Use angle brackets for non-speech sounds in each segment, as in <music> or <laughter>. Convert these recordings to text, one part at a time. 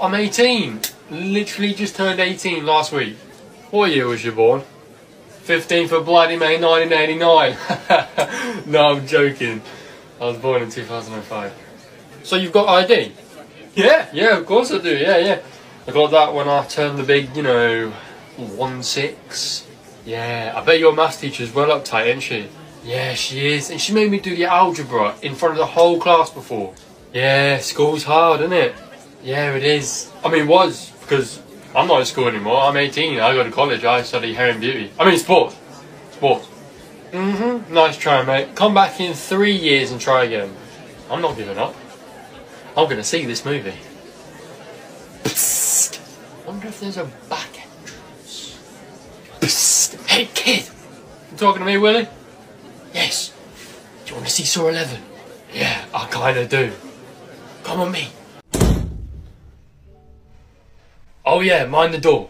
I'm 18. Literally just turned 18 last week. What year was you born? 15th of bloody May 1989. <laughs> no, I'm joking. I was born in 2005. So you've got ID? Yeah, yeah, of course I do. Yeah, yeah. I got that when I turned the big, you know, one six. Yeah, I bet your maths teacher's well uptight, isn't she? Yeah, she is. And she made me do the algebra in front of the whole class before. Yeah, school's hard, isn't it? Yeah, it is. I mean, it was, because I'm not in school anymore. I'm 18. I go to college. I study hair and beauty. I mean, sports. Sports. Mm-hmm. Nice try, mate. Come back in three years and try again. I'm not giving up. I'm going to see this movie. Psst. Wonder if there's a back entrance. Psst. Hey, kid. You talking to me, Willie? Yes. Do you want to see Saw 11? Yeah, I kind of do. Come on me. Oh yeah, mind the door.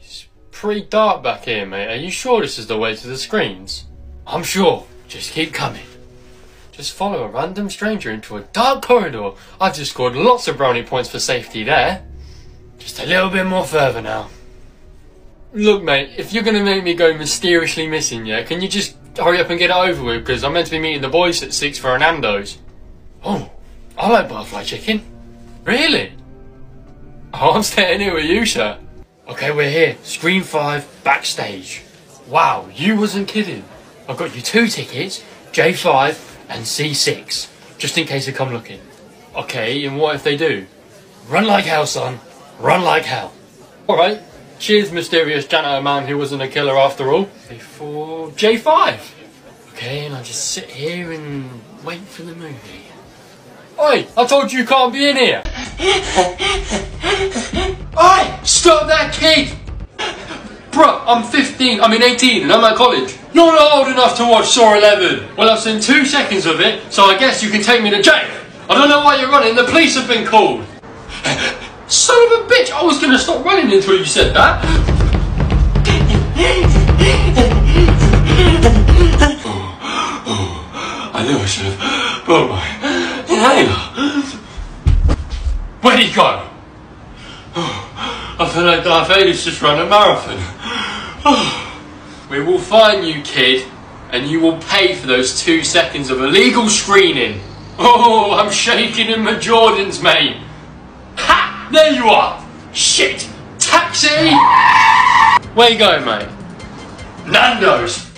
It's pretty dark back here, mate. Are you sure this is the way to the screens? I'm sure. Just keep coming. Just follow a random stranger into a dark corridor. I've just scored lots of brownie points for safety there. Just a little bit more further now. Look, mate, if you're gonna make me go mysteriously missing, yeah, can you just hurry up and get it over with? Because I'm meant to be meeting the boys at six for an. Oh, I like butterfly chicken. Really? Oh, I'm staying here with you, sir. Okay, we're here. Screen 5, backstage. Wow, you wasn't kidding. I've got you two tickets, J5 and C6, just in case they come looking. Okay, and what if they do? Run like hell, son. Run like hell. Alright, cheers, mysterious janitor man who wasn't a killer after all. Before J5. Okay, and I just sit here and wait for the movie. Oi, I told you you can't be in here. <laughs> Oi, stop that kid. Bruh, I'm 15, I mean 18, and I'm at college. You're not old enough to watch Saw 11. Well, I've seen two seconds of it, so I guess you can take me to jail. I don't know why you're running, the police have been called. Son of a bitch, I was gonna stop running until you said that. I knew I should have brought my inhaler. Where'd he go? I feel like Darth Vader's just run a marathon. Oh, we will find you, kid, and you will pay for those two seconds of illegal screening. Oh, I'm shaking in my Jordans, mate. Ha! There you are. Shit. Taxi. Where you going, mate? Nando's.